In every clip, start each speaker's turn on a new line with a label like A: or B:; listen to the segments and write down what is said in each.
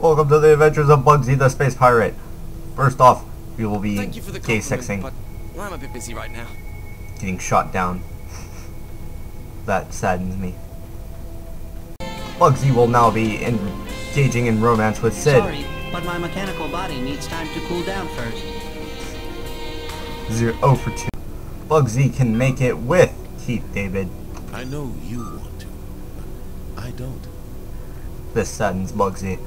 A: Welcome to the adventures of Bugsy the Space Pirate. First off, we will be
B: Thank you for the
A: gay
B: compliment,
A: sexing,
B: but I'm a bit busy right now.
A: getting shot down. that saddens me. Bugsy will now be engaging in romance with CID.
C: Sorry, but my mechanical body needs time to cool down first.
A: Zero oh for 2. Bugsy can make it with Keith David.
D: I know you want to, but I don't.
A: This saddens Bugsy.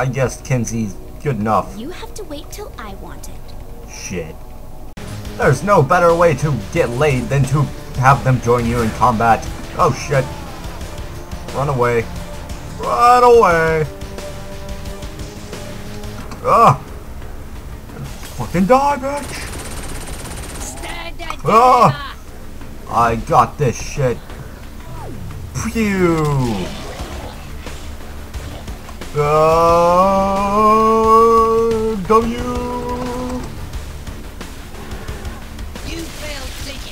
A: I guess Kinzie's good enough.
E: You have to wait till I want it.
A: Shit. There's no better way to get laid than to have them join you in combat. Oh shit. Run away. Run away. Ah. Fucking die, bitch. Ah. I got this shit. Phew. Uh, W.
E: You failed CJ.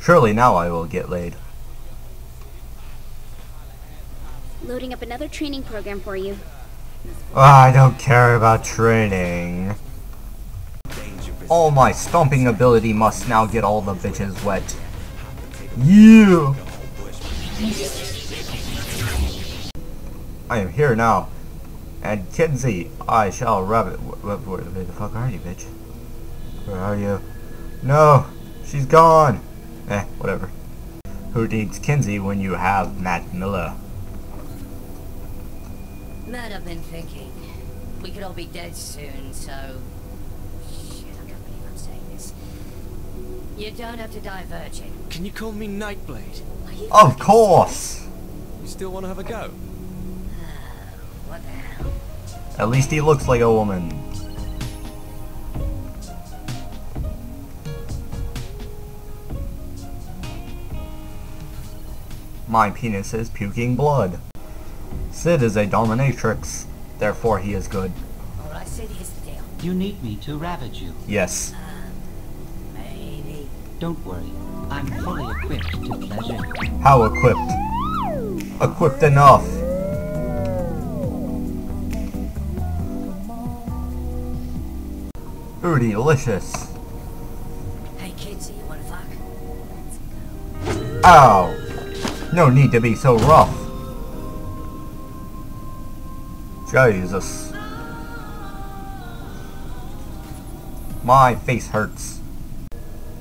A: Surely now I will get laid.
E: Loading up another training program for you.
A: Ah, I don't care about training. All my stomping ability must now get all the bitches wet. Yeah! I am here now. And Kinzie, I shall rabbit. Where, where, where the fuck are you, bitch? Where are you? No! She's gone! Eh, whatever. Who needs Kinzie when you have Matt Miller?
F: Matt, I've been thinking. We could all be dead soon, so... Shit, I can't believe I'm saying this. You don't have to die virgin.
B: Can you call me Nightblade?
F: Are you
A: Of
F: fucking
A: course!
B: You still want to have a go?
F: Serious? What the hell?
A: At least he looks like a woman. My penis is puking blood. CID is a dominatrix, therefore he is good.
F: Alright, CID, here's the deal.
C: You need me to ravage you.
A: Yes.
F: Um, maybe.
C: Don't worry, I'm fully equipped to pleasure you.
A: How equipped? Equipped enough. Ooh, delicious.
F: Hey, kids, you wanna fuck?
A: Ow! No need to be so rough. Jesus. My face hurts.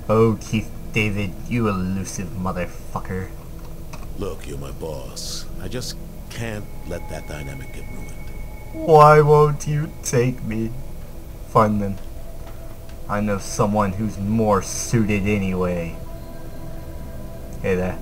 A: Oh, Keith David, you elusive motherfucker.
D: Look, you're my boss. I just can't let that dynamic get ruined.
A: Why won't you take me? Fine then. I know someone who's more suited anyway. Hey there.